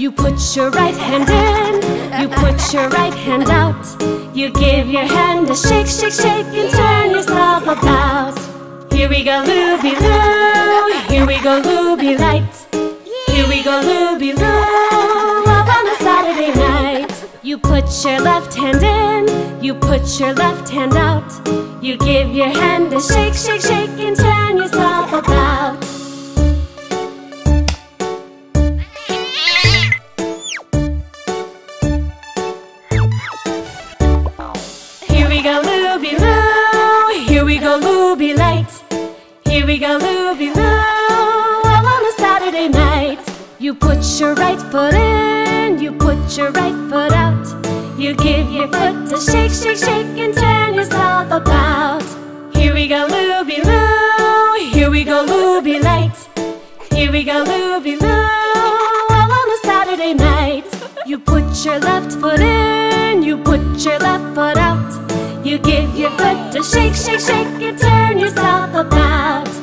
You put your right hand in, you put your right hand out. You give your hand a shake, shake, shake, and turn yourself about. Here we go, Looby Loo. Here we go, Looby Light. Here we go, Looby Loo. Up on a Saturday night. You put your left hand in, you put your left hand out. You give your hand a shake, shake, shake, and turn yourself about. We go, Looby Loo. All on a Saturday night. You put your right foot in, you put your right foot out. You give your foot a shake, shake, shake, and turn yourself about. Here we go, Looby Loo. Here we go, Looby Light. Here we go, Looby Loo. On a Saturday night. You put your left foot in, you put your left foot out. You give your foot a shake, shake, shake, and turn yourself about.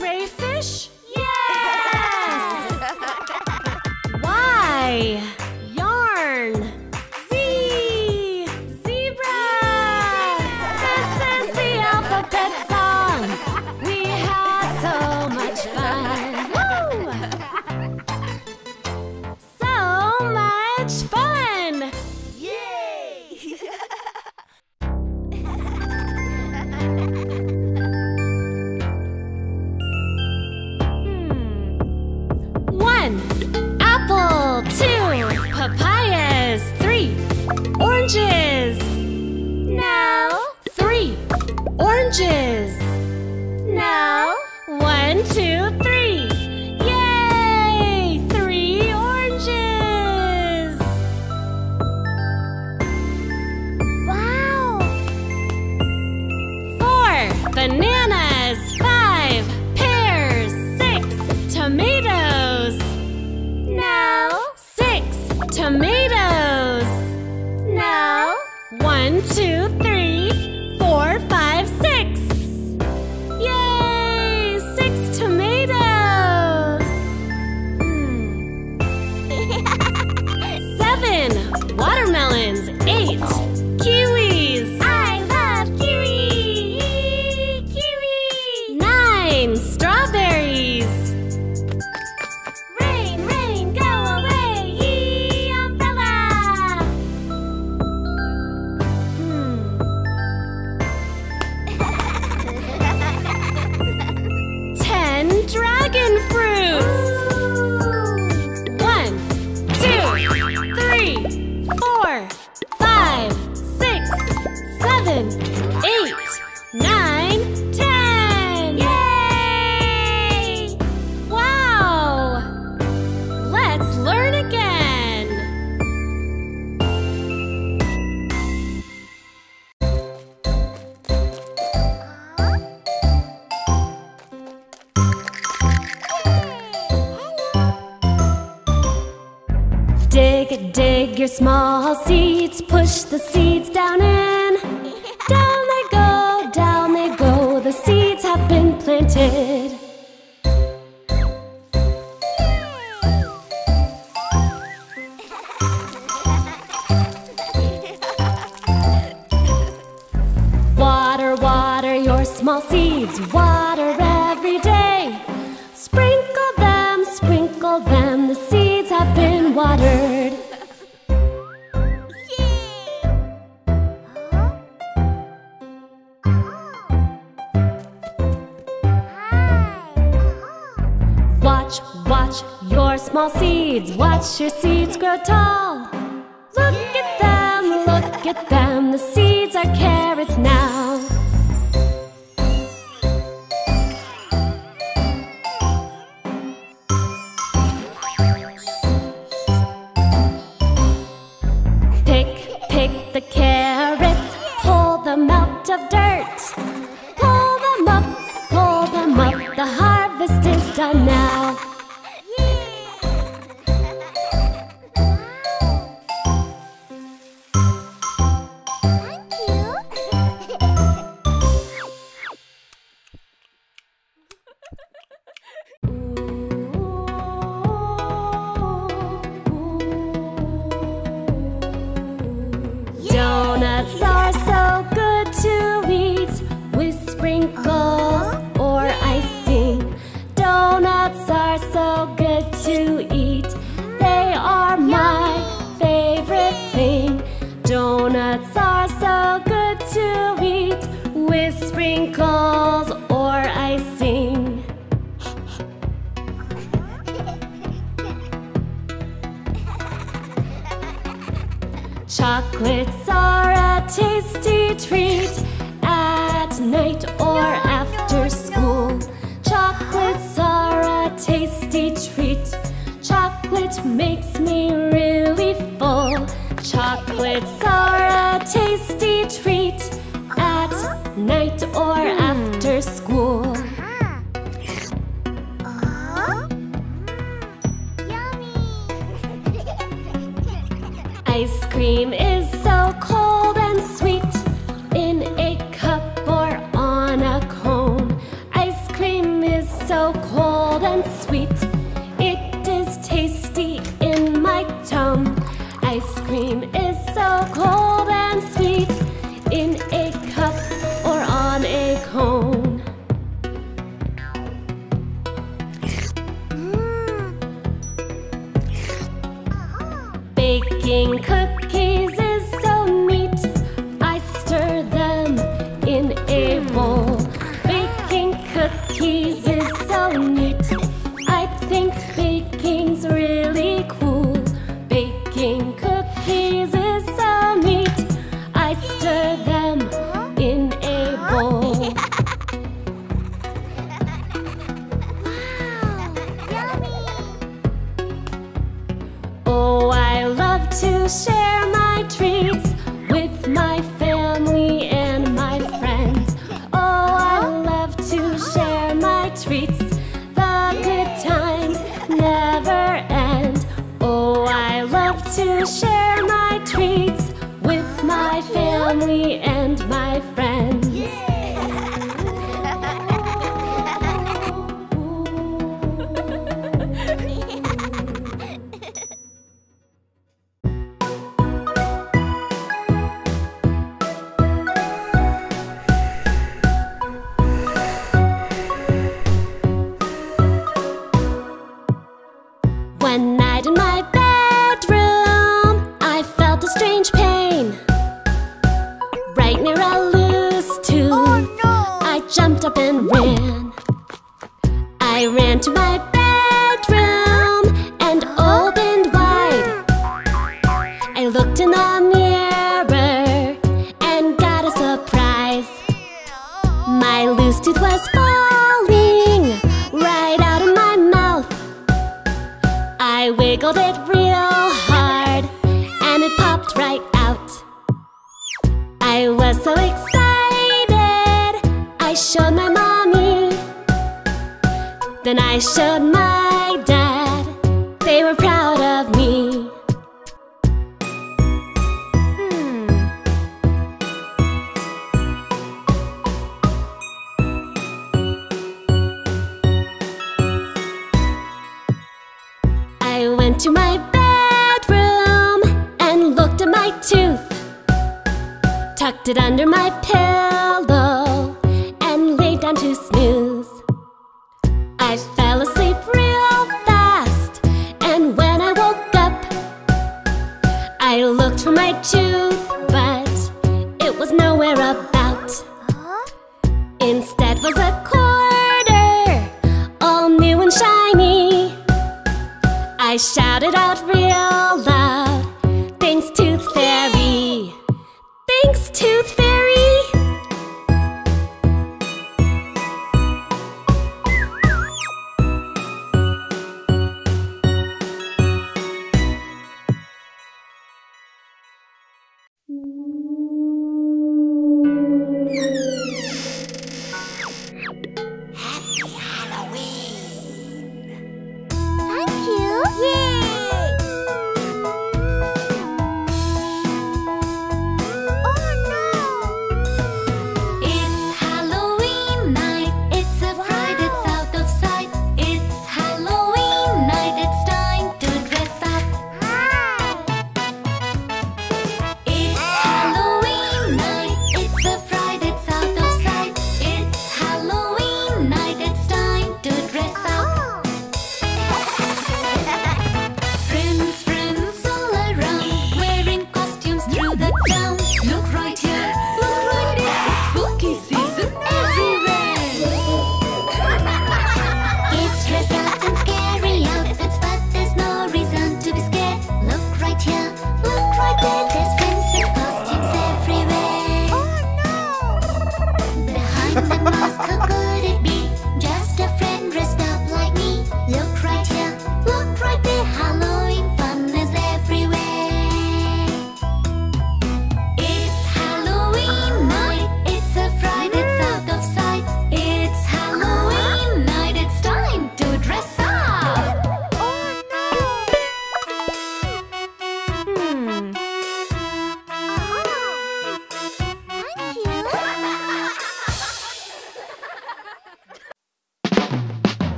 Ray fish. into dig, dig your small seeds, push the seeds down in. Down they go, down they go, the seeds have been planted. Water, water your small seeds, water. small seeds, watch your seeds grow tall. Look at them, look at them, the seeds are carrots. 走。night or hmm. after school. Uh-huh. Oh. Ice cream Jesus so neat. I think baking wiggled it real hard and it popped right out. I was so excited, I showed my mommy. Then I showed my Tucked it under my pillow and laid down to snooze. I fell asleep real fast, and when I woke up, I looked for my tooth, but it was nowhere about. Instead was a quarter, all new and shiny. I shouted out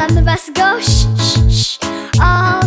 I'm the best ghost. Shh, shh, shh. Oh.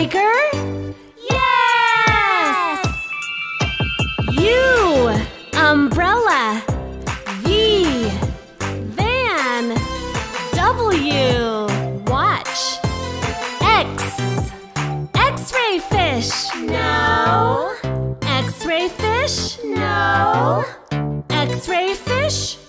Tiger? Yes! U. Umbrella. V. Van. W. Watch. X. X-ray fish. No. X-ray fish. No. X-ray fish.